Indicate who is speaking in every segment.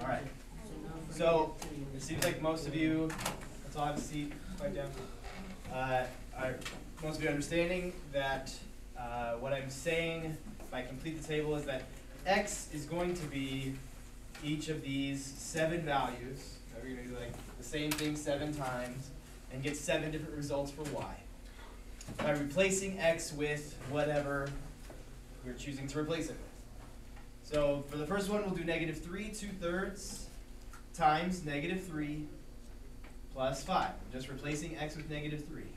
Speaker 1: All right. So. It seems like most of you, that's all have a seat, right down. Uh, are, most of you understanding that, uh, what I'm saying by complete the table is that x is going to be each of these seven values. Now we're gonna do like the same thing seven times and get seven different results for y. By replacing x with whatever we're choosing to replace it with. So for the first one, we'll do negative three two thirds times negative three plus five. I'm just replacing x with negative three.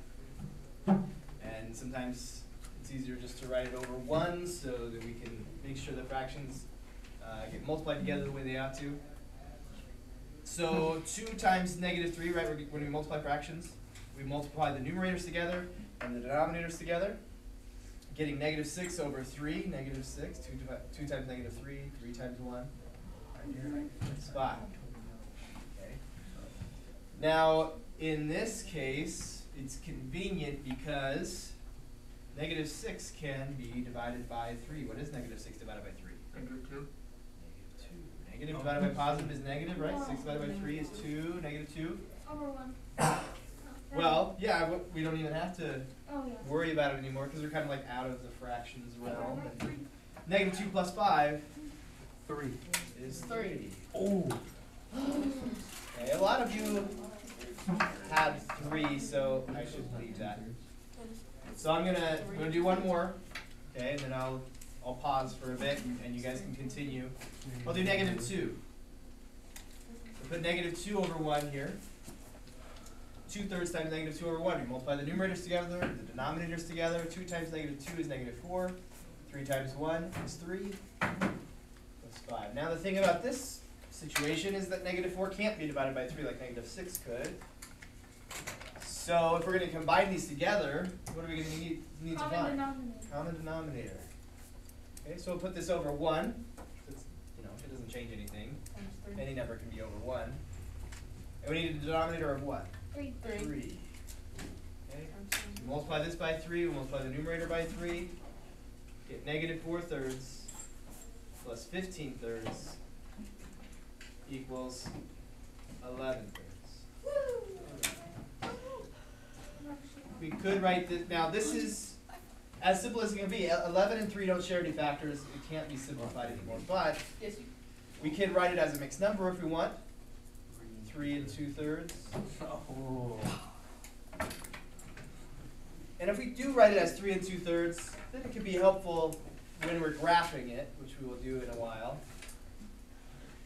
Speaker 1: And sometimes it's easier just to write it over one so that we can make sure the fractions uh, get multiplied together the way they ought to. So two times negative three, right, when we multiply fractions, we multiply the numerators together and the denominators together. Getting negative six over three, negative six, two, divi- two times negative three, three times one. Right here, it's five. Okay. Now, in this case, it's convenient because negative six can be divided by three. What is negative six divided by three?
Speaker 2: Negative two.
Speaker 1: Negative two. Negative divided by positive is negative, right? Six divided by three is two, negative two.
Speaker 3: Over one.
Speaker 1: Well, yeah, we don't even have to
Speaker 3: yeah.
Speaker 1: Worry about it anymore because we're kind of like out of the fractions realm. And Negative two plus five
Speaker 2: Three.
Speaker 1: is
Speaker 3: Three.
Speaker 1: three.
Speaker 2: Oh.
Speaker 1: Okay, a lot of you had three, so I should leave that. So I'm gonna, I'm gonna do one more, okay, and then I'll, I'll pause for a bit and you guys can continue. I'll do negative two. So put negative two over one here. Two thirds times negative two over one. We multiply the numerators together, the denominators together. Two times negative two is negative four. Three times one is three. That's five. Now the thing about this situation is that negative four can't be divided by three like negative six could. So if we're gonna combine these together, what are we gonna need, need to
Speaker 3: Common
Speaker 1: find?
Speaker 3: denominator.
Speaker 1: Common denominator. Okay, so we'll put this over one, it's, you know, it doesn't change anything, any number can be over one. And we need a denominator of what?
Speaker 3: Three.
Speaker 1: Three. Okay, we multiply this by three, we multiply the numerator by three, get negative four thirds plus fifteen thirds equals eleven thirds. We could write this, now this is as simple as it can be, E- eleven and three don't share any factors, it can't be simplified anymore, but we can write it as a mixed number if we want. Three and two thirds. And if we do write it as three and two thirds, then it can be helpful when we're graphing it, which we will do in a while.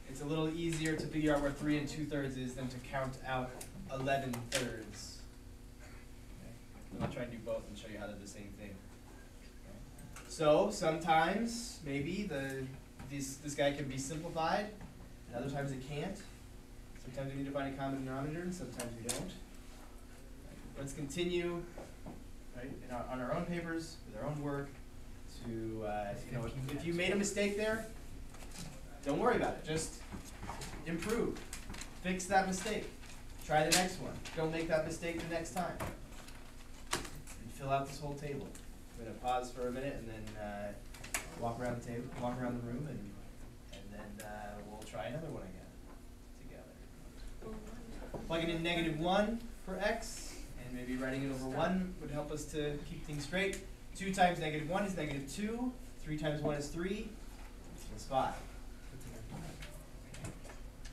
Speaker 1: It's a little easier to figure out where three and two thirds is than to count out eleven thirds. Okay. I'll try and do both and show you how they're the same thing. Okay. So sometimes maybe the this this guy can be simplified, and other times it can't. Sometimes we need to find a common denominator, and sometimes we don't. Let's continue, right, in our, on our own papers, with our own work, to, uh, you know, if, if you made a mistake there, don't worry about it, just improve, fix that mistake, try the next one, don't make that mistake the next time. And fill out this whole table. I'm gonna pause for a minute and then, uh, walk around the table, walk around the room and, and then, uh, we'll try another one again. Plugging in negative one for x, and maybe writing it over one would help us to keep things straight. Two times negative one is negative two, three times one is three, it's five.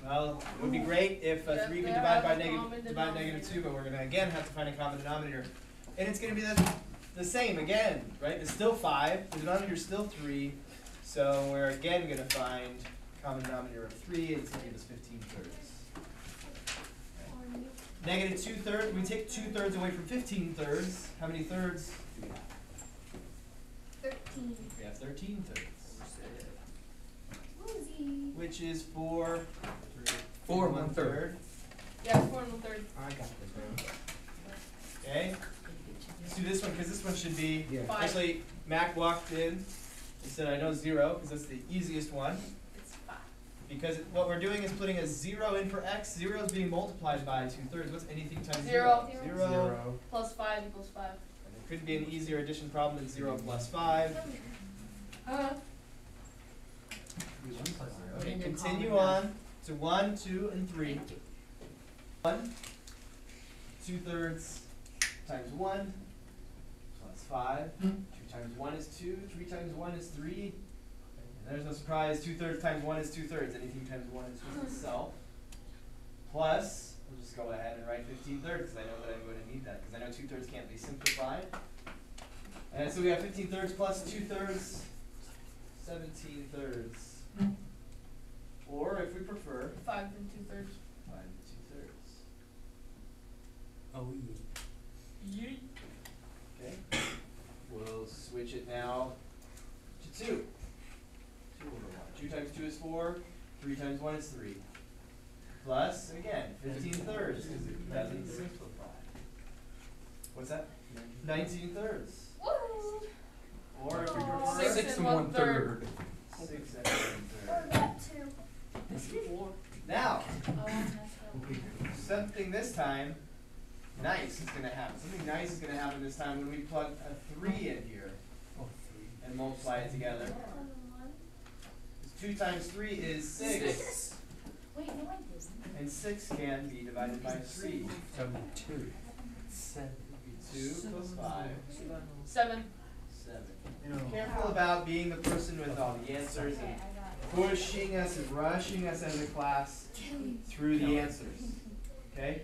Speaker 1: Well, it would be great if uh, three could
Speaker 3: there
Speaker 1: divide by
Speaker 3: common
Speaker 1: divide negative two, but we're gonna again have to find a common denominator. And it's gonna be the, the same again, right? It's still five, the denominator's still three, so we're again gonna find common denominator of three, and it's gonna give us fifteen thirds. Negative two thirds, we take two thirds away from fifteen thirds, how many thirds do we have?
Speaker 3: Thirteen.
Speaker 1: We have thirteen thirds,
Speaker 3: Woozy.
Speaker 1: which is four.
Speaker 2: Four and one third.
Speaker 3: Yeah, four and one third.
Speaker 2: I got this, man.
Speaker 1: Okay, let's do this one, cause this one should be,
Speaker 2: Yeah.
Speaker 1: Actually, Mac walked in and said, I know zero, cause that's the easiest one.
Speaker 3: It's five.
Speaker 1: Because what we're doing is putting a zero in for x, zero is being multiplied by two thirds, what's anything times zero?
Speaker 3: Zero.
Speaker 1: Zero,
Speaker 2: Zero.
Speaker 3: Plus five equals five.
Speaker 1: and there could be an easier addition problem than zero plus five.
Speaker 3: Uh,
Speaker 1: Okay, continue on to one, two, and three. One, two thirds times one, five. Two times one is two, three times one is three. And there's no surprise, two thirds times one is two thirds, anything times one is just itself. Plus, we'll just go ahead and write fifteen thirds, cause I know that I'm gonna need that, cause I know two thirds can't be simplified. And so we have fifteen thirds plus two thirds, seventeen thirds. Or if we prefer,
Speaker 3: Five and two thirds.
Speaker 1: five and two thirds.
Speaker 2: Oh, yeah.
Speaker 1: Okay. We'll switch it now to two. Two over one. Two times two is four, three times one is three. Plus, again, fifteen thirds, cause it doesn't simplify. What's that? Nineteen thirds.
Speaker 3: Woo!
Speaker 1: Or if we prefer.
Speaker 3: Six
Speaker 2: Six
Speaker 3: and
Speaker 2: and
Speaker 3: one
Speaker 2: one
Speaker 3: third.
Speaker 2: third.
Speaker 1: Six and one third.
Speaker 4: that too.
Speaker 1: Now,
Speaker 3: Oh, I messed
Speaker 1: something this time nice is gonna happen. Something nice is gonna happen this time when we plug a three in here
Speaker 2: Oh, three.
Speaker 1: and multiply it together. 'Cause Two times three is six,
Speaker 4: Wait, no, I didn't.
Speaker 1: and six can be divided by three.
Speaker 2: Seventy-two. Seven.
Speaker 1: Two plus five,
Speaker 3: Seven.
Speaker 1: seven. Careful about being the person with all the answers
Speaker 4: Okay,
Speaker 1: and pushing us and rushing us as a class through the answers, okay?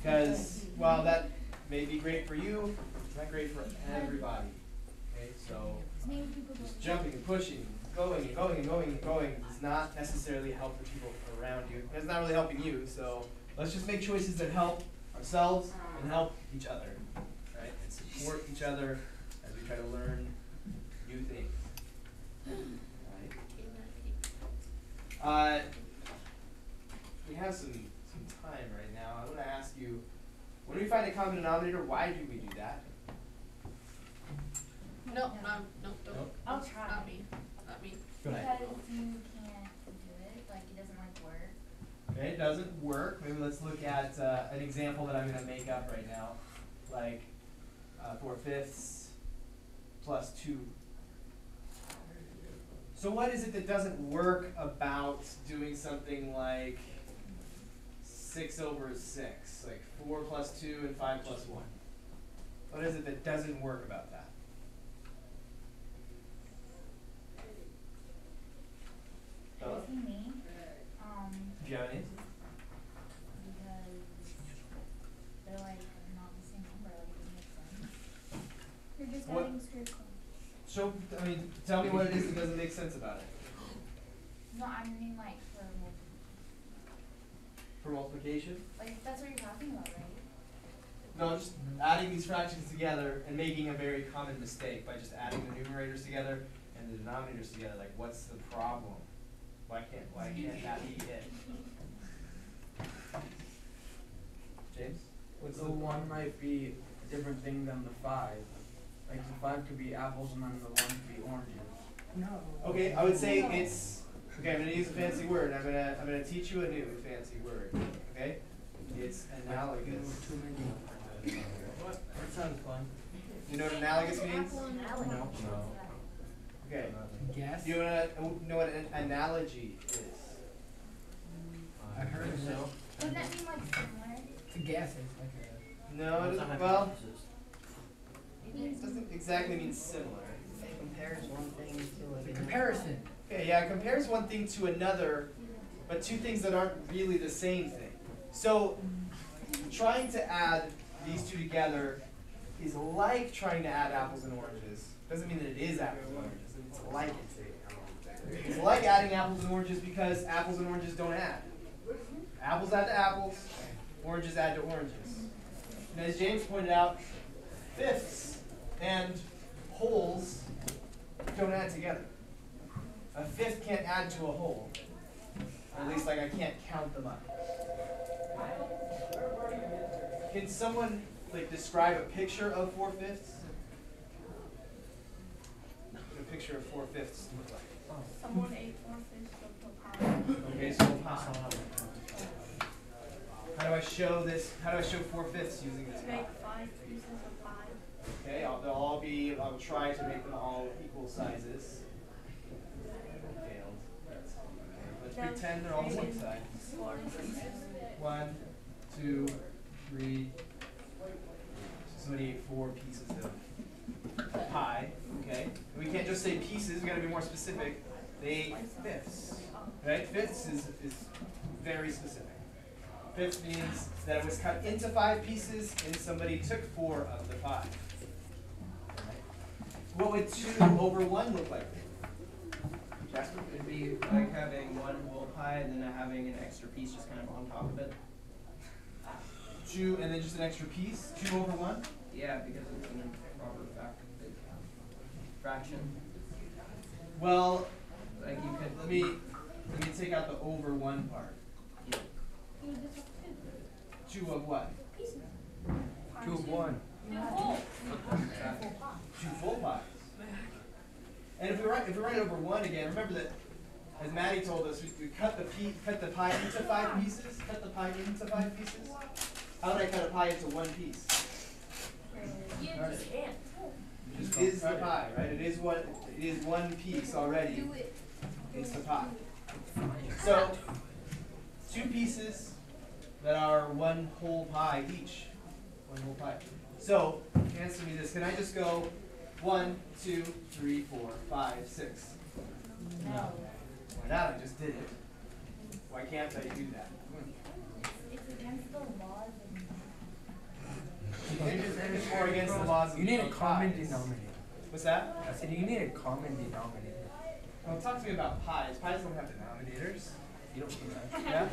Speaker 1: Because while that may be great for you, it's not great for everybody, okay? So
Speaker 4: it. Maybe people
Speaker 1: just jumping and pushing, going and going and going and going does not necessarily help the people around you. It's not really helping you, so let's just make choices that help ourselves and help each other, right? And support each other as we try to learn new things, right? Uh, we have some, some time right now. I wanna ask you, when do we find a common denominator, why do we do that?
Speaker 3: No, no, no,
Speaker 1: Nope.
Speaker 3: no.
Speaker 4: I'll try.
Speaker 3: Not me. Not me.
Speaker 1: Go ahead.
Speaker 4: Because you can't do it, like it doesn't like work.
Speaker 1: Okay, it doesn't work. Maybe let's look at uh, an example that I'm gonna make up right now, like uh, four fifths plus two. So what is it that doesn't work about doing something like six over six, like four plus two and five plus one? What is it that doesn't work about that? Bella,
Speaker 4: Asking me, um,
Speaker 1: do you have any?
Speaker 4: because they're like not the same number, like it doesn't sense. You're just
Speaker 1: What-
Speaker 4: adding square club.
Speaker 1: So, I mean, tell me what it is that doesn't make sense about it.
Speaker 4: No, I mean like for multiple,
Speaker 1: For multiplication?
Speaker 4: like that's what you're talking about, right?
Speaker 1: No, just adding these fractions together and making a very common mistake by just adding the numerators together and the denominators together, like what's the problem? Why can't, why can't that be it? James? What's
Speaker 5: The
Speaker 1: the
Speaker 5: one might be a different thing than the five. Like the five could be apples and then the one could be oranges.
Speaker 2: No.
Speaker 1: Okay, I would say it's, okay, I'm gonna use a fancy word, I'm gonna, I'm gonna teach you a new fancy word, okay? It's analogous.
Speaker 2: Too many.
Speaker 1: What? That sounds fun. You know what analogous means?
Speaker 4: Apple
Speaker 2: No.
Speaker 1: Okay.
Speaker 2: Guess?
Speaker 1: Do you wanna, uh, know what an analogy is?
Speaker 2: I've heard of so.
Speaker 4: Wouldn't that mean like similar?
Speaker 2: It's a guess, it's like a.
Speaker 1: No, it doesn't, well, it doesn't exactly mean similar.
Speaker 6: It compares one thing to
Speaker 2: It's a
Speaker 6: another.
Speaker 2: comparison.
Speaker 1: Okay, yeah, it compares one thing to another, but two things that aren't really the same thing. So, trying to add these two together is like trying to add apples and oranges. Doesn't mean that it is apples and oranges, it's like it. It's like adding apples and oranges because apples and oranges don't add. Apples add to apples, oranges add to oranges. And as James pointed out, fifths and wholes don't add together. A fifth can't add to a whole. At least like I can't count them up. Can someone like describe a picture of four fifths? Picture of four fifths look like?
Speaker 3: Someone ate four fish of pie.
Speaker 1: Okay, so pie. How do I show this? How do I show four fifths using this
Speaker 3: Make
Speaker 1: pie?
Speaker 3: five pieces of pie.
Speaker 1: Okay, I'll, they'll all be. I'll try to make them all equal sizes. Let's pretend they're all the same size.
Speaker 3: Four pieces.
Speaker 1: One, two, three. So somebody ate four pieces of pie? And we can't just say pieces, we've gotta be more specific. They fifths, right? Fifths is, is very specific. Fifth means that it was cut into five pieces and somebody took four of the pie. What would two over one look like? Jasper?
Speaker 7: It'd be like having one whole pie and then having an extra piece just kind of on top of it.
Speaker 1: Two and then just an extra piece, two over one?
Speaker 7: Yeah, because it's an improper fac- fraction.
Speaker 1: Well,
Speaker 7: Like you could.
Speaker 1: let me, let me take out the over one part.
Speaker 4: You would just have two
Speaker 1: Two of what?
Speaker 2: Two of one.
Speaker 4: Two whole.
Speaker 1: Two full pies. And if we write, if we write over one again, remember that, as Maddie told us, we, we cut the pie, cut the pie into five pieces, cut the pie into five pieces. How would I cut a pie into one piece?
Speaker 4: You just can't.
Speaker 1: It is the pie, right? It is what, it is one piece already.
Speaker 4: Do it.
Speaker 1: It's the pie. So, two pieces that are one whole pie each. One whole pie. So, answer me this. Can I just go one, two, three, four, five, six?
Speaker 4: No.
Speaker 1: Why not? I just did it. Why can't I do that?
Speaker 4: It's against the laws
Speaker 2: You need a common
Speaker 1: pies.
Speaker 2: denominator.
Speaker 1: What's that?
Speaker 2: I said you need a common denominator.
Speaker 1: Well, talk to me about pies. Pies don't have denominators.
Speaker 2: You don't see that.
Speaker 1: Yeah?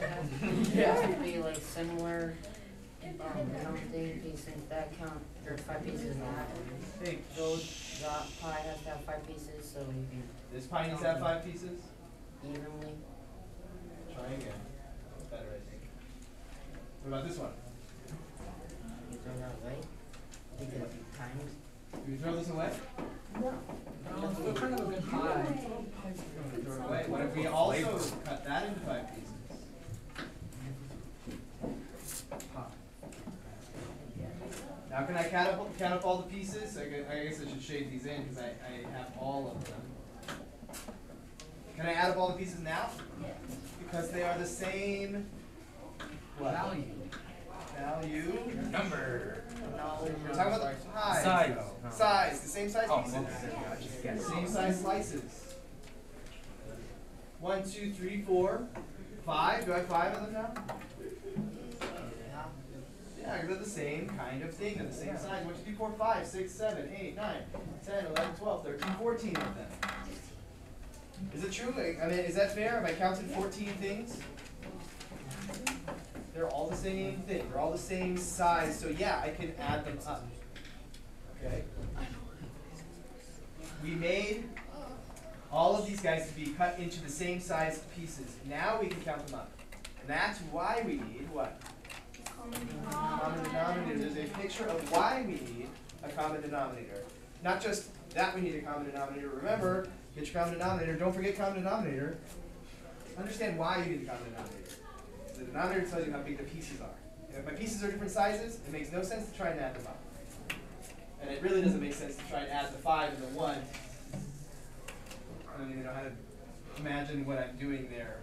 Speaker 6: It has to be like similar, um, I don't think these things that count, or five pieces of that.
Speaker 1: Hey,
Speaker 6: Those, that pie has to have five pieces, so you can
Speaker 1: This pie needs to have five pieces?
Speaker 6: evenly.
Speaker 1: Try again. That's better, I think. What about this one?
Speaker 6: You throw that away. Because times.
Speaker 1: Do we throw this away?
Speaker 2: No, still kind of a good pie.
Speaker 1: Throw it away. What if we also cut that into five pieces? Now can I count up, count up all the pieces? I gue- I guess I should shade these in because I, I have all of them. Can I add up all the pieces now? Because they are the same. What?
Speaker 2: Value.
Speaker 1: Value.
Speaker 2: Number.
Speaker 1: We're talking about the.
Speaker 2: Size.
Speaker 1: Size, the same size
Speaker 2: Oh,
Speaker 1: pieces.
Speaker 2: okay. I just.
Speaker 1: Same size slices. One, two, three, four, five. Do I have five of them now?
Speaker 6: Yeah.
Speaker 1: They're the same kind of thing. They're the same size. One, two, three, four, five, six, seven, eight, nine, ten, eleven, twelve, thirteen, fourteen of them. Is it true? I I mean, is that fair? Have I counted fourteen things? They're all the same thing. They're all the same size. So yeah, I can add them up. Okay. We made all of these guys to be cut into the same size pieces. Now we can count them up. And that's why we need what? Common denominator. There's a picture of why we need a common denominator. Not just that we need a common denominator. Remember, get your common denominator. Don't forget common denominator. Understand why you need a common denominator. The denominator tells you how big the pieces are. And if my pieces are different sizes, it makes no sense to try and add them up. And it really doesn't make sense to try and add the five and the one. I don't even know how to imagine what I'm doing there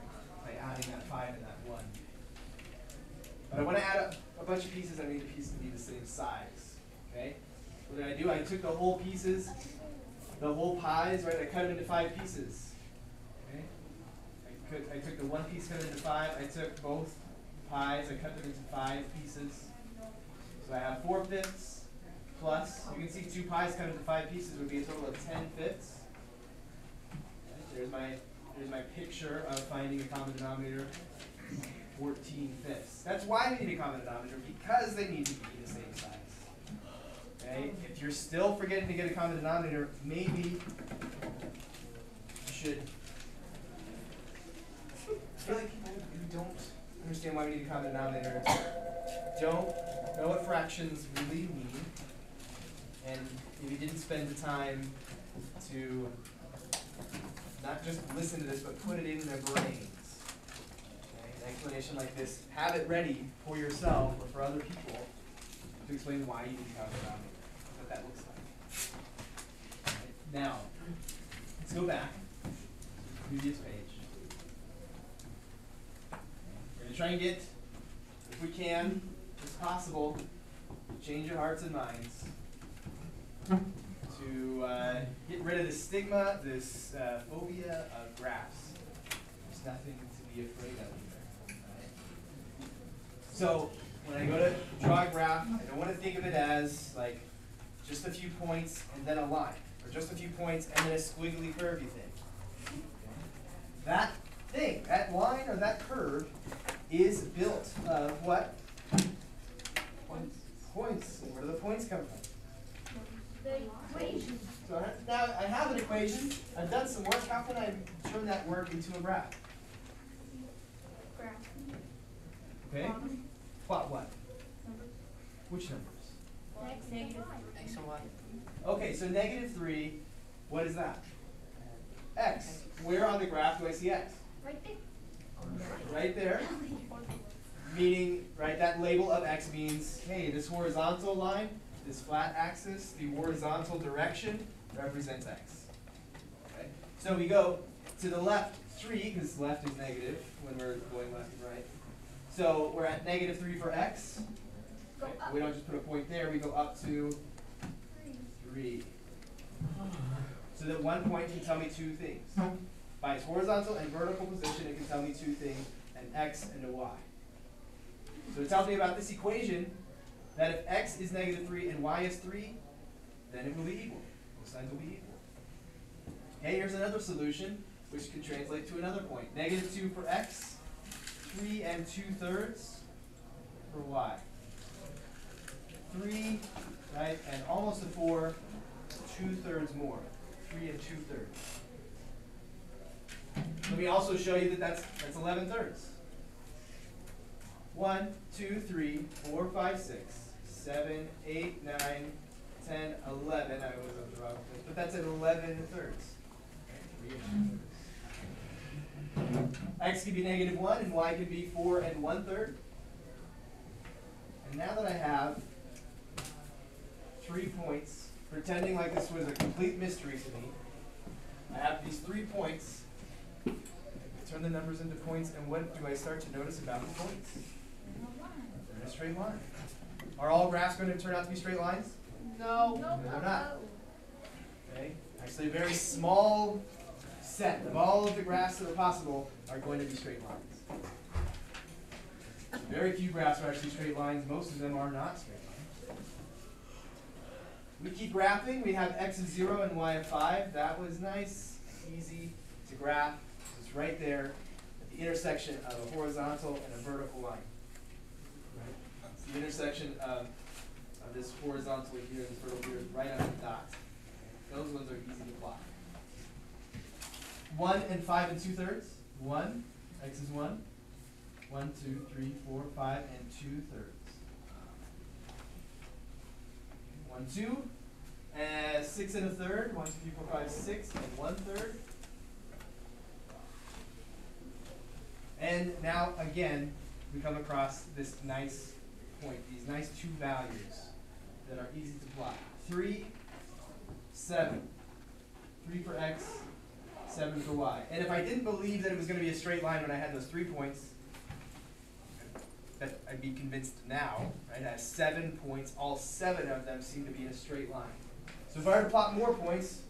Speaker 1: by adding that five and that one. But I want to add up a bunch of pieces, I need the pieces to be the same size. Okay? What did I do? I took the whole pieces, the whole pies, right? I cut them into five pieces. I, took the one piece, cut it into five. I took both pies, I cut them into five pieces. So I have four fifths plus, you can see two pies cut into five pieces would be a total of ten fifths. There's my, there's my picture of finding a common denominator, fourteen fifths. That's why we need a common denominator, because they need to be the same size. Okay, if you're still forgetting to get a common denominator, maybe you should. I feel like people who don't understand why we need a common denominator don't know what fractions really mean, and maybe didn't spend the time to not just listen to this, but put it in their brains. Okay, An explanation like this, have it ready for yourself or for other people to explain why you need a common denominator, what that looks like. Now, let's go back, to page. Try and get, if we can, if possible, change your hearts and minds to uh, get rid of the stigma, this uh, phobia of graphs. There's nothing to be afraid of here. alright? So when I go to draw a graph, I don't want to think of it as like just a few points and then a line, or just a few points and then a squiggly curvy thing. That thing, that line or that curve, is built of what?
Speaker 5: Points.
Speaker 1: Points. And where do the points come from?
Speaker 4: The equation.
Speaker 1: So I- now I have an equation. I've done some work. How can I turn that work into a graph?
Speaker 3: Graph.
Speaker 1: Okay.
Speaker 3: Bottom.
Speaker 1: Plot what?
Speaker 3: Numbers.
Speaker 1: Which numbers?
Speaker 4: X
Speaker 3: Negative.
Speaker 4: Y.
Speaker 6: X and Y.
Speaker 1: Okay, so negative three. What is that? X. Where on the graph do I see X?
Speaker 4: Right there.
Speaker 1: Right there. Meaning, right, that label of x means, hey, this horizontal line, this flat axis, the horizontal direction represents x. Okay? So we go to the left three, because left is negative when we're going left and right. So we're at negative three for x.
Speaker 4: Up.
Speaker 1: We don't just put a point there, we go up to
Speaker 4: Three.
Speaker 1: three. So that one point can tell me two things. By its horizontal and vertical position, it can tell me two things, an x and a y. So it tells me about this equation that if x is negative three and y is three, then it will be equal. Both sides will be equal. Okay, here's another solution, which could translate to another point. Negative two for x, three and two thirds for y. Three, right, and almost a four, two thirds more. Three and two thirds. Let me also show you that that's, that's eleven thirds. One, two, three, four, five, six, seven, eight, nine, ten, eleven. I was on the wrong place, but that's at eleven thirds. X could be negative one and Y could be four and one third. And now that I have three points, pretending like this was a complete mystery to me, I have these three points. Turn the numbers into points, and what do I start to notice about the points?
Speaker 4: And a line.
Speaker 1: They're in a straight line. Are all graphs going to turn out to be straight lines?
Speaker 3: No.
Speaker 4: No,
Speaker 1: they're not. Okay, actually a very small set of all of the graphs that are possible are going to be straight lines. Very few graphs are actually straight lines, most of them are not straight lines. We keep graphing, we have x of zero and y of five, that was nice, easy to graph, right there at the intersection of a horizontal and a vertical line. Right? It's the intersection of, of this horizontal here and this vertical here, right on the dot. Those ones are easy to plot. One and five and two thirds. One, x is one. One, two, three, four, five, and two thirds. One, two, and six and a third. One, two, three, four, five, six, and one third. And now again, we come across this nice point, these nice two values that are easy to plot. Three, seven. Three for x, seven for y. And if I didn't believe that it was gonna be a straight line when I had those three points, that I'd be convinced now, right? I have seven points, all seven of them seem to be in a straight line. So if I were to plot more points,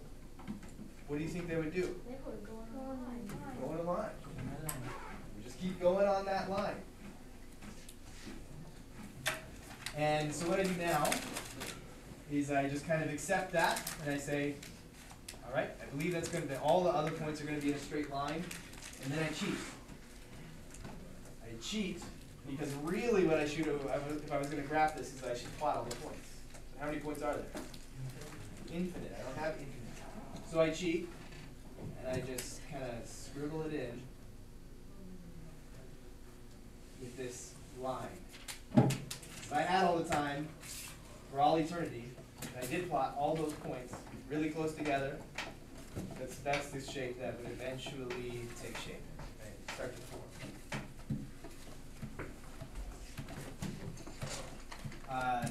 Speaker 1: what do you think they would do?
Speaker 4: They would go on a line.
Speaker 1: Go in a line. Keep going on that line. And so what I do now is I just kind of accept that and I say, all right, I believe that's gonna be, all the other points are gonna be in a straight line, and then I cheat. I cheat because really what I should have, if I was- was gonna graph this, is I should plot all the points. So how many points are there? Infinite, I don't have infinite. So I cheat, and I just kind of scribble it in with this line. If I had all the time for all eternity, and I did plot all those points really close together, that's, that's the shape that would eventually take shape, right, start to form. Uh,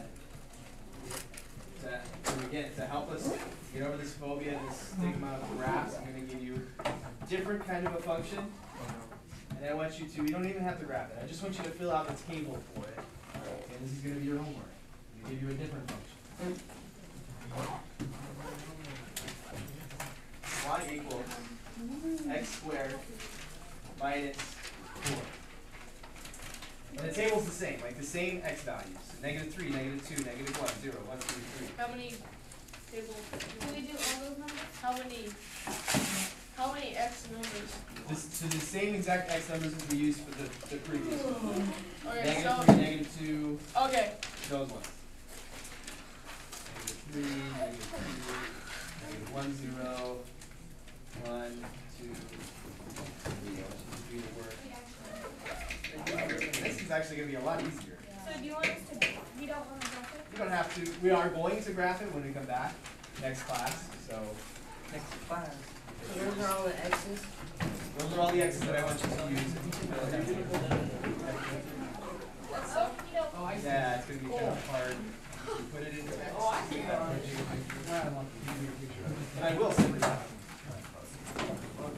Speaker 1: to, and again, to help us get over this phobia, this stigma of graphs, I'm gonna give you a different kind of a function. And I want you to, you don't even have to grab it, I just want you to fill out the table for it. And this is gonna be your homework. We give you a different function. Y equals x squared minus four. And the table's the same, like the same x values, negative three, negative two, negative one, zero, one, two, three.
Speaker 3: How many tables?
Speaker 4: Do we do all those numbers?
Speaker 3: How many? How many X numbers?
Speaker 1: This, so the same exact x numbers as we used for the, the previous one.
Speaker 3: Okay,
Speaker 1: Negative
Speaker 3: so
Speaker 1: three, negative two,
Speaker 3: okay.
Speaker 1: those ones. Negative three, negative two, negative one, zero, one, two, three, I want you to work. This is actually gonna be a lot easier.
Speaker 4: So do you want us to, you don't wanna graph it?
Speaker 1: You don't have to, we are going to graph it when we come back, next class, so.
Speaker 5: Next class.
Speaker 6: Those are all the X's?
Speaker 1: Those are all the X's that I want you to use. Yeah, it's going to be kind of hard. You put it into X.
Speaker 2: Oh, I see I will
Speaker 1: send it out. Oh,